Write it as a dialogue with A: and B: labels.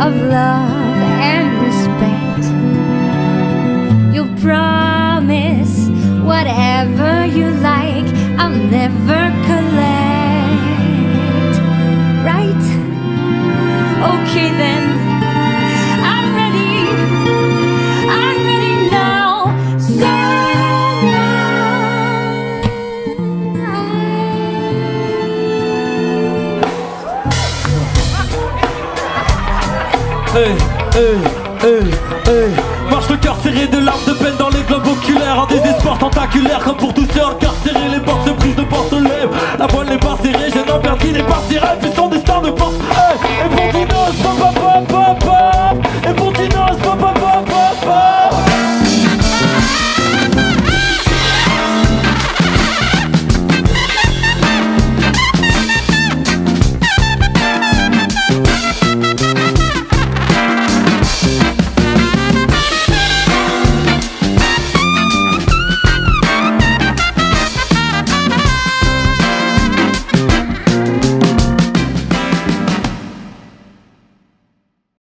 A: of love and respect. You promise whatever you like, I'll never collect. Right? Okay then.
B: Marche le cœur serré de larmes de peine dans les globes oculaires. En désespoir tentaculaire comme pour tous ceux incarcérés. Les portes se brisent, de portes se lèvent La voile n'est pas serrée, je n'en perds qui n'est pas rêves Puis son destin de force